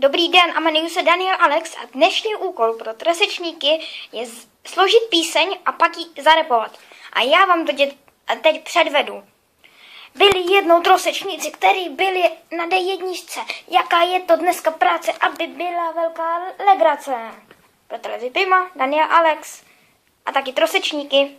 Dobrý den, a jmenuji se Daniel Alex a dnešní úkol pro trasečníky je složit píseň a pak ji zarepovat. A já vám to dě- teď předvedu. Byli jednou trosečníci, kteří byli na D1. Jaká je to dneska práce, aby byla velká legrace? Pro televizi Prima, Daniel Alex a taky trosečníky.